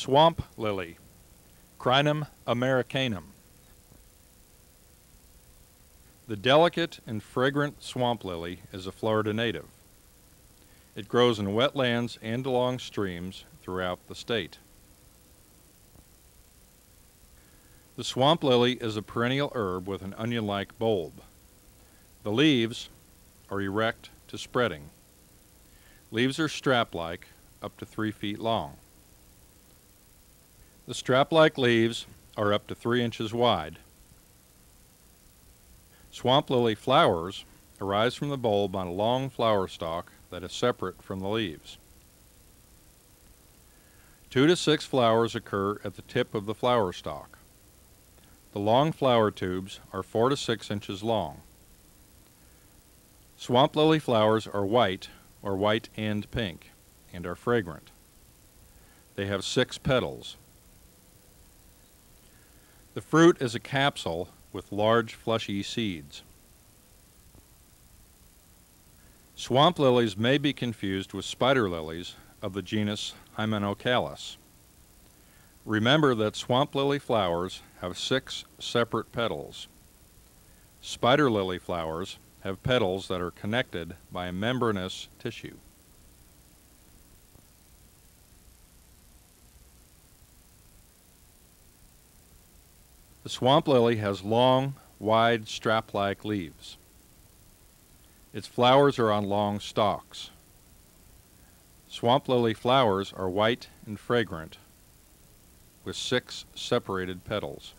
Swamp lily, Crinum americanum. The delicate and fragrant swamp lily is a Florida native. It grows in wetlands and along streams throughout the state. The swamp lily is a perennial herb with an onion-like bulb. The leaves are erect to spreading. Leaves are strap-like, up to three feet long. The strap-like leaves are up to three inches wide. Swamp lily flowers arise from the bulb on a long flower stalk that is separate from the leaves. Two to six flowers occur at the tip of the flower stalk. The long flower tubes are four to six inches long. Swamp lily flowers are white or white and pink and are fragrant. They have six petals. The fruit is a capsule with large fleshy seeds. Swamp lilies may be confused with spider lilies of the genus Hymenocallis. Remember that swamp lily flowers have six separate petals. Spider lily flowers have petals that are connected by a membranous tissue. The swamp lily has long, wide, strap-like leaves. Its flowers are on long stalks. Swamp lily flowers are white and fragrant with six separated petals.